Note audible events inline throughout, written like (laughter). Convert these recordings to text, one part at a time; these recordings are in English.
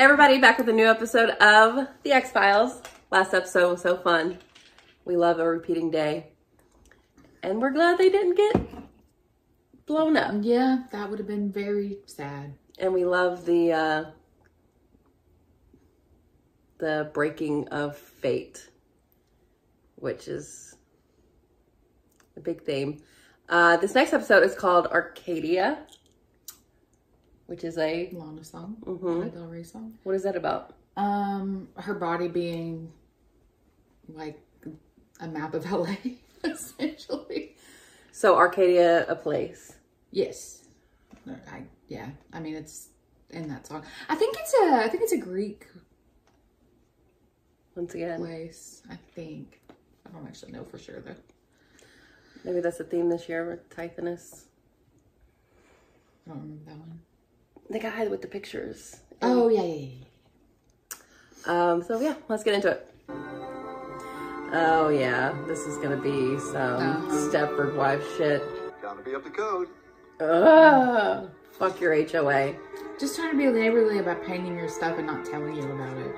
Hey everybody, back with a new episode of The X Files. Last episode was so fun. We love a repeating day. And we're glad they didn't get blown up. Yeah, that would have been very sad. And we love the uh the breaking of fate, which is a big theme. Uh this next episode is called Arcadia, which is a Lana song, Mhm. Lana Del Rey song. what is that about? Um, her body being like a map of (laughs) LA, essentially. So Arcadia, a place. Yes. I yeah. I mean, it's in that song. I think it's a. I think it's a Greek Once again, place. I think. I don't actually know for sure though. maybe that's the theme this year with Tithonus. I don't remember that one. The guy with the pictures. Oh yeah, yeah, yeah. Um, so yeah, let's get into it. Oh yeah, this is gonna be some Uh-huh. Stepford wife shit. Down to be up to code. Ugh, fuck your HOA. Just trying to be neighborly about painting your stuff and not telling you about it.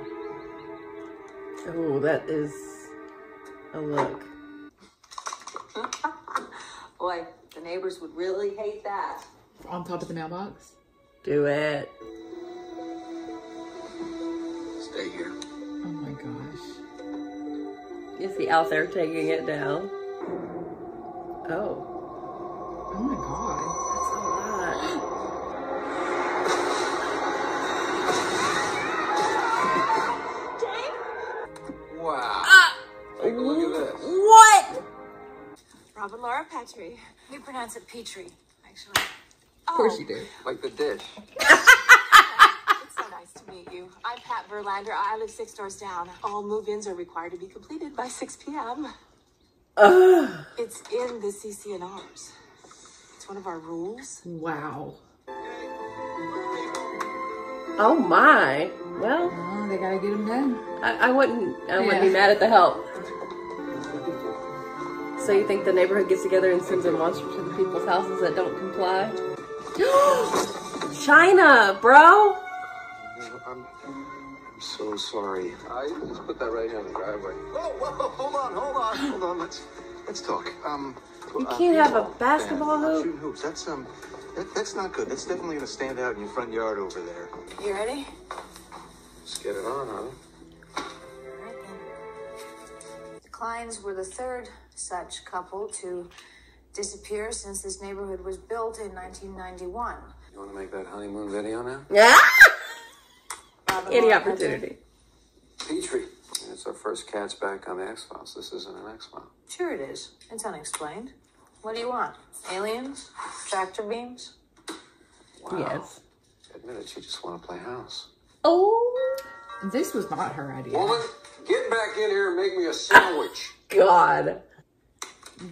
Oh, that is a look. (laughs) Boy, the neighbors would really hate that. On top of the mailbox. Do it. Stay here. Oh my gosh. You see out there taking it down. Oh, Oh my god. that's a lot. Wow. Uh, look at this. What? Robert Laura Petrie. We pronounce it Petrie, actually. Of course oh. you do. Like the dish. (laughs) It's so nice to meet you. I'm Pat Verlander. I live six doors down. All move-ins are required to be completed by 6 p.m. Ugh. It's in the CC&Rs. It's one of our rules. Wow. Oh my. Well, Oh, they gotta get them done. I, I wouldn't. I wouldn't be mad at the help. So you think the neighborhood gets together and sends a monster to the people's houses that don't comply? (gasps) China, bro. I'm, I'm so sorry. I just put that right here in the driveway. Whoa, whoa, hold on, hold on, hold on. Let's let's talk. Um, You uh, can't have a b-ball, basketball Dan, hoop? Shooting hoops. That's um, that, that's not good. That's definitely gonna stand out in your front yard over there. You ready? Let's get it on, huh? Right then. The Kleins were the third such couple to disappear since this neighborhood was built in 1991. You want to make that honeymoon video now? Yeah. Any opportunity. Petrie. It's our first cat's back on the X Files. This isn't an X File. Sure it is. It's unexplained. What do you want? Aliens? Tractor beams? Wow. Yes. Admit it. You just want to play house. Oh This was not her idea. Woman, get back in here and make me a sandwich. God.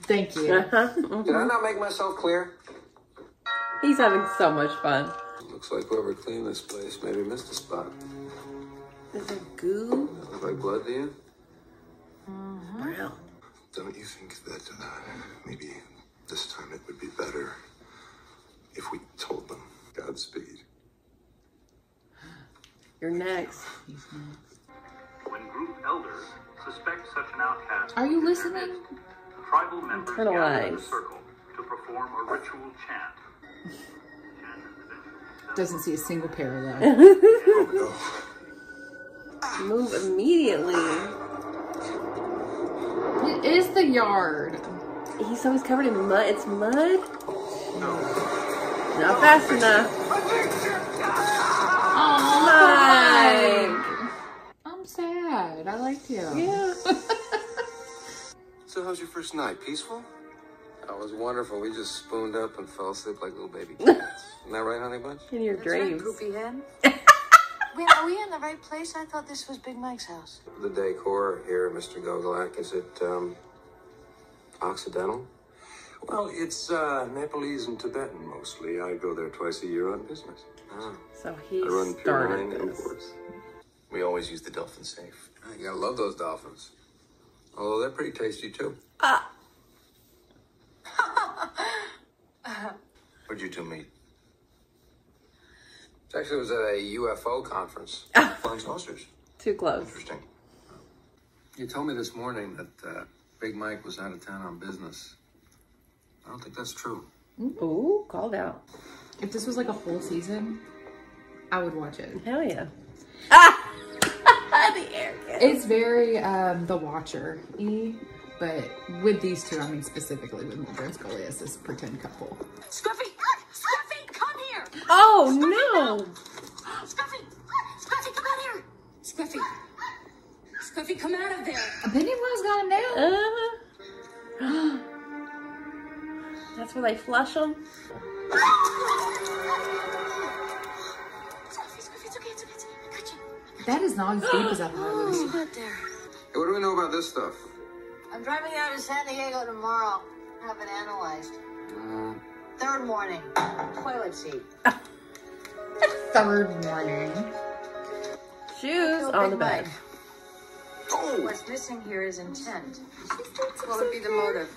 Thank you. Uh-huh. Did I not make myself clear? He's having so much fun. Looks like whoever cleaned this place maybe missed a spot. Is it goo? That look like blood to you? Brown. Don't you think that uh, maybe this time it would be better if we told them Godspeed? You're next. When group elders suspect such an outcast, Are you in their listening? Midst, tribal members gather in a Internalize. circle to perform a ritual chant. Chant (laughs) Doesn't see a single parallel. (laughs) Move immediately. it is the yard. He's always covered in mud. It's mud. No. Not fast enough. Oh, Mike. I'm sad. I liked him. Yeah. (laughs) So, how's your first night? Peaceful? That was wonderful. We just spooned up and fell asleep like little baby (laughs) cats. Isn't that right, honey bunch? In your That's right, dreams. Poopy Hen. (laughs) Wait, are we in the right place? I thought this was Big Mike's house. The decor here, Mr. Gogolak, is it um, Occidental? Well, it's uh, Nepalese and Tibetan mostly. I go there twice a year on business. Ah, So he I run Pure started Nine this. Imports. We always use the dolphin safe. You gotta love those dolphins. Although they're pretty tasty too. Ah, (laughs) Where'd you two meet? It Actually, was at a UFO conference. (laughs) Flying saucers. Too close. Interesting. You told me this morning that uh, Big Mike was out of town on business. I don't think that's true. Ooh, called out. If this was like a whole season, I would watch it. Hell yeah. Ah! The arrogance. It's very um The Watcher y, but with these two, I mean specifically with Mulder and Scully as this pretend couple. Scruffy! Scruffy, come here! Oh no! Scruffy! Scruffy, come out here! Scruffy! Scruffy, come out of there! Pennywise got him down. Uh, (gasps) that's where they flush them. (laughs) That is not as deep as I thought it was. You got there. Hey, what do we know about this stuff? I'm driving out to San Diego tomorrow. Have it analyzed. Uh. Third morning. Toilet seat. (laughs) Third morning. Shoes on the bed. Mike. Oh! What's missing here is intent. What would be the motive?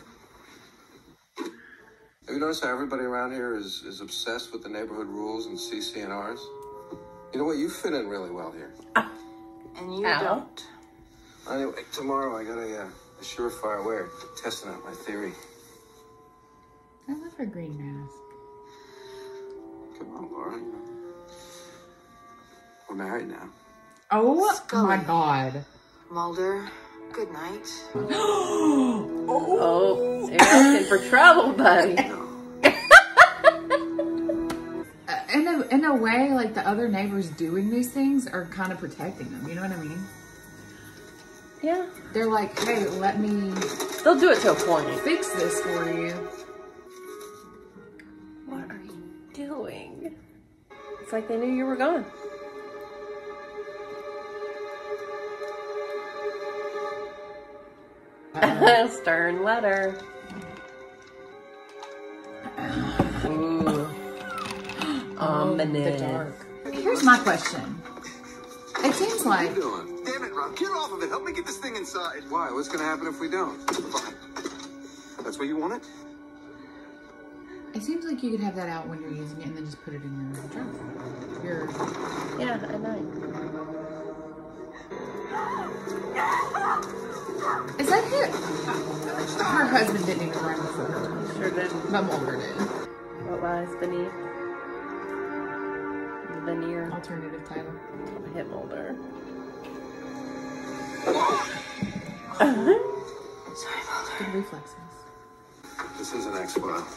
Have you noticed how everybody around here is, is obsessed with the neighborhood rules and CC&Rs? You know what? You fit in really well here. And you Ow. don't. Anyway, tomorrow I got a, uh, a surefire way of testing out my theory. I love her green mask. Come on, Laura. We're married now. Oh Scully. my god. Mulder, good night. (gasps) Oh, you're asking for trouble, buddy. A way, like the other neighbors doing these things are kind of protecting them. You know what I mean? Yeah, They're like, hey, let me they'll do it to a point. fix this for you. What are you doing? It's like they knew you were gone. Uh-huh. (laughs) Stern letter. Ooh. Oh, the dark. Here's my question. It seems like. What are you doing? Damn it, Rob. Get off of it. Help me get this thing inside. Why? What's going to happen if we don't? Fine. That's what you wanted? it It seems like you could have that out when you're using it and then just put it in your trunk. Your Yeah, I night. is that it? Her husband didn't even run for her, Sure did. but Mulder did. What lies beneath the veneer? Alternative title. Hit Mulder. Sorry, Mulder. Good reflexes. This is an X file.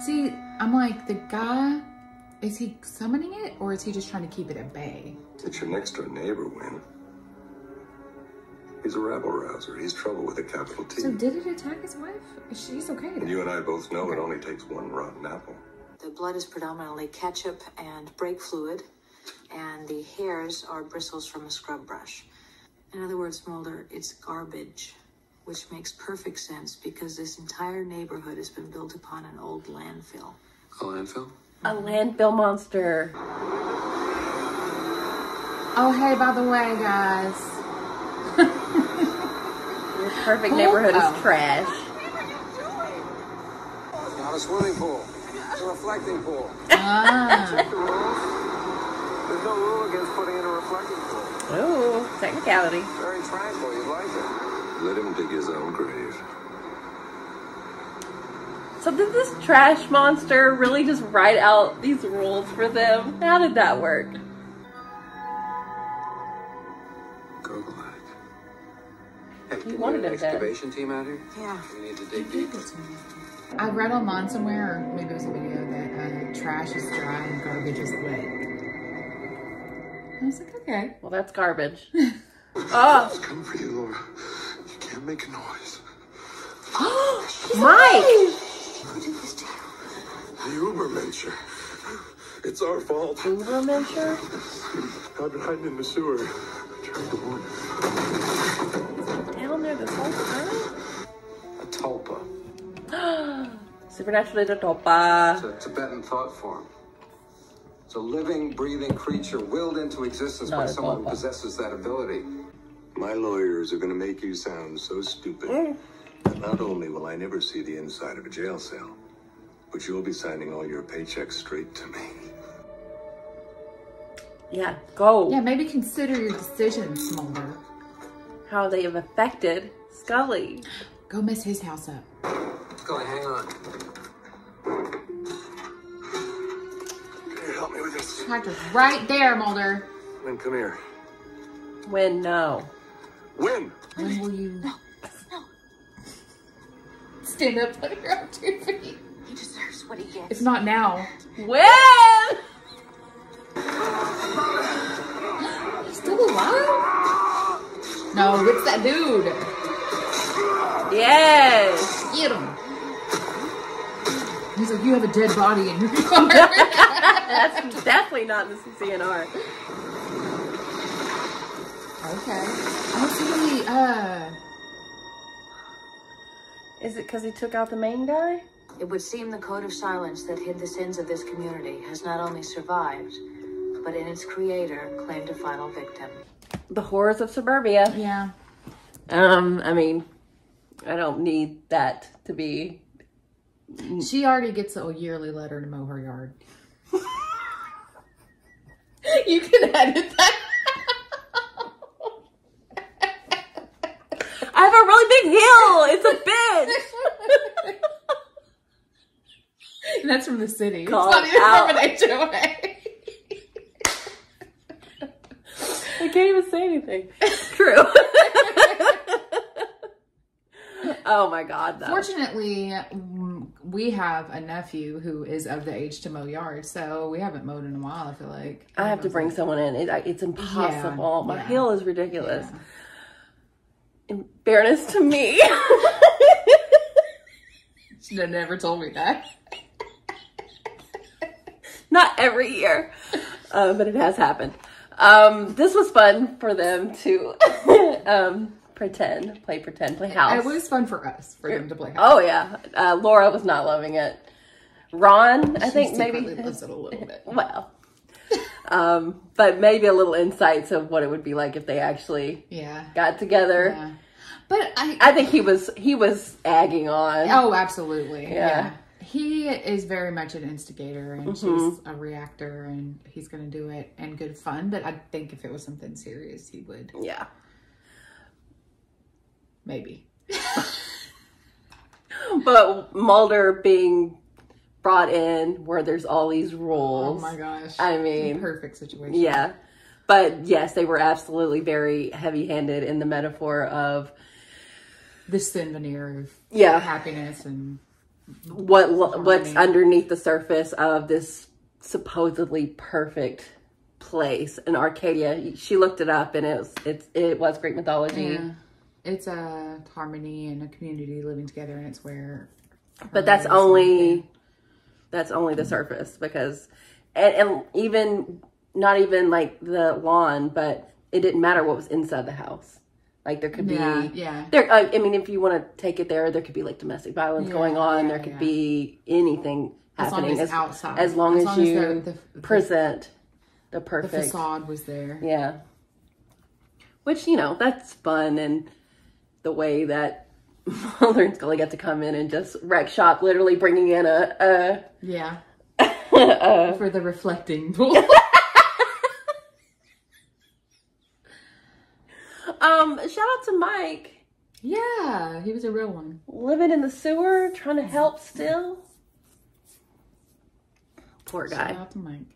See, I'm like, the guy, is he summoning it or is he just trying to keep it at bay? It's your next door neighbor, Win. He's a rabble rouser. He's trouble with a capital T. So did it attack his wife? She's okay. and you and I both know it only takes one rotten apple. The blood is predominantly ketchup and brake fluid, and the hairs are bristles from a scrub brush. In other words, Mulder, it's garbage, which makes perfect sense because this entire neighborhood has been built upon an old landfill. A landfill? A landfill monster. Oh, hey, by the way, guys. Your perfect neighborhood Oh. is trash. Not a swimming pool. It's a reflecting pool. Ah, The rules? There's no rule against putting in a reflecting pool. Ooh, technicality. Very tranquil. You'd like it. Let him dig his own grave. So did this trash monster really just write out these rules for them? How did that work? Google it. Hey, can you wanted an him dead. excavation team out here? Yeah. We need to dig deep. I read online somewhere, or maybe it was a video, that uh, trash is dry and garbage is wet. I was like, okay. Well, that's garbage. (laughs) oh, It's coming for you, Laura. You can't make a noise. (gasps) Oh, Mike! Who did this to you? The Ubermensch. It's our fault. Ubermensch? I've been hiding in the sewer. Trying to warn you. Supernatural little tulpa. It's a Tibetan thought form. It's a living, breathing creature willed into existence Not by a someone who possesses that ability. My lawyers are going to make you sound so stupid mm. that not only will I never see the inside of a jail cell, But you'll be signing all your paychecks straight to me. Yeah, go. Yeah, maybe consider your decisions, Mulder. How they have affected Scully. Go mess his house up. Scully, hang on. Help me with this? Tractor's right there, Mulder. Lynn, come here. When no. Win! When will you No, no. stand up on your own two feet? He deserves what he gets. If not now. When? He's still alive? No, it's that dude. Yes. Get him. He's like, you have a dead body in your (laughs) car. That's definitely not the CC&R. okay. Oh, see, uh, Is it because he took out the main guy? It would seem the code of silence that hid the sins of this community has not only survived, but in its creator claimed a final victim. The horrors of suburbia. yeah. Um, I mean, I don't need that to be. She already gets a yearly letter to mow her yard. (laughs) you can edit that. I have a really big hill. It's a bitch. (laughs) That's from the city. Call it's not even out. from an HOA. I can't even say anything. True. (laughs) oh my god, though. Fortunately, mm, we have a nephew who is of the age to mow yards, so we haven't mowed in a while. I feel like I have to bring someone in. It, it's impossible. My yeah. hill is ridiculous. Yeah. In fairness to me. (laughs) (laughs) She never told me that. Not every year, uh, but it has happened. Um, this was fun for them to (laughs) um, pretend, play pretend, play house. It was fun for us for them to play. house. Oh yeah, uh, Laura was not loving it. Ron, I think maybe. loves it a little bit. (laughs) Well, um, but maybe a little insights of what it would be like if they actually Yeah. got together. yeah. But I, I think he was he was agging on. oh, absolutely. Yeah. Yeah. He is very much an instigator and she's a reactor and he's going to do it and good fun. But I think if it was something serious, he would Yeah. Maybe. (laughs) But Mulder being brought in where there's all these rules. Oh my gosh. I mean, perfect situation. Yeah. But yes, they were absolutely very heavy handed in the metaphor of This thin veneer of Yeah. happiness and what lo- what's underneath the surface of this supposedly perfect place in Arcadia. She looked it up and it was it's it was Greek mythology. Yeah. It's a harmony and a community living together, and it's where. But that's only that's only the surface because and, and even not even like the lawn, but it didn't matter what was inside the house. Like there could be Yeah, yeah. there. I I mean, if you want to take it there, there could be like domestic violence Yeah, going on. yeah, there could yeah. be anything As long happening as outside. as long as, As long as you the- the- the- present the The perfect. facade was there. Yeah. Which you know that's fun and the way that Mulder and Scully got to come in and just wreck shop, literally bringing in a, uh Yeah. a, (laughs) a For the reflecting pool. (laughs) um. Shout out to Mike yeah, he was a real one. living in the sewer, trying to help still. Poor guy. Shout out to Mike.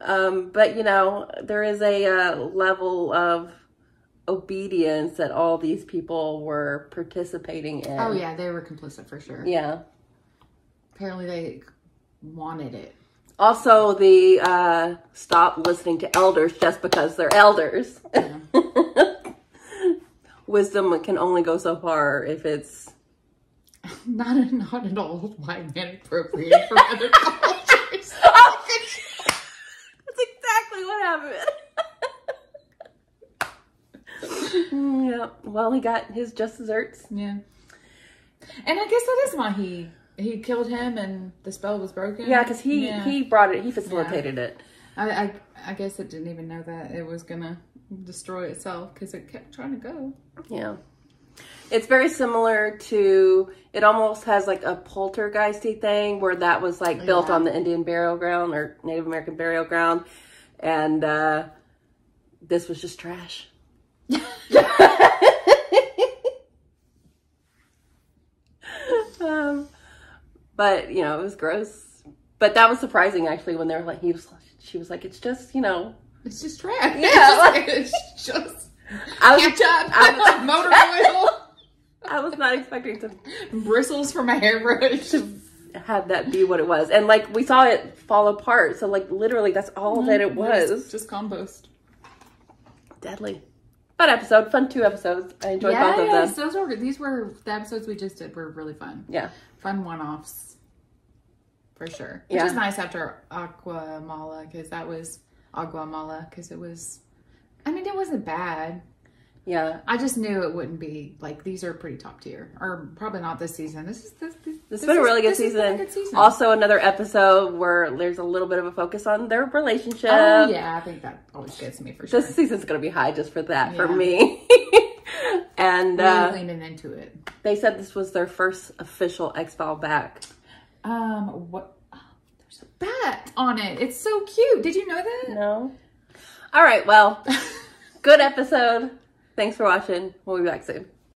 Um, but you know, there is a uh, level of obedience that all these people were participating in. Oh yeah, they were complicit for sure. Yeah. Apparently they wanted it. Also, the uh, stop listening to elders just because they're elders. Yeah. (laughs) Wisdom can only go so far if it's. (laughs) not a, not at all white man appropriate for other cultures. Oh, That's exactly what happened. Yeah. Well, he got his just desserts. Yeah. And I guess that is why he he killed him and the spell was broken. Yeah, because he Yeah. he brought it. He facilitated it. I, I I guess it didn't even know that it was gonna destroy itself because it kept trying to go. Yeah. It's very similar to. It almost has like a poltergeisty thing where that was like built on the Indian burial ground or Native American burial ground, and uh, this was just trash. um, but you know, it was gross. But that was surprising actually when they were like, he was, she was like, it's just you know, It's just trash. Yeah, (laughs) it's just I was, ketchup, (laughs) I was, (laughs) motor oil, I was not expecting to bristles for my hairbrush. To have that be what it was, and like we saw it fall apart. So like literally, that's all that it mm-hmm. was. just compost. Deadly. Fun episode, fun two episodes. I enjoyed both of them. those were these were the episodes we just did were really fun. Yeah, Fun one offs. For sure. Which Yeah. is nice after Aquamala because that was Agua Mala because it was I mean it wasn't bad. yeah. I just knew it wouldn't be like these are pretty top tier. Or probably not this season. This is this this, This has been a really good this has been season. good season. Also, another episode where there's a little bit of a focus on their relationship. Oh yeah, I think that always gets me for sure. This season's gonna be high just for that for me. (laughs) and really uh, leaning into it. they said this was their first official X File back. Um, what? Oh, there's a bat on it. It's so cute. Did you know that? No. All right. Well, (laughs) good episode. Thanks for watching. We'll be back soon.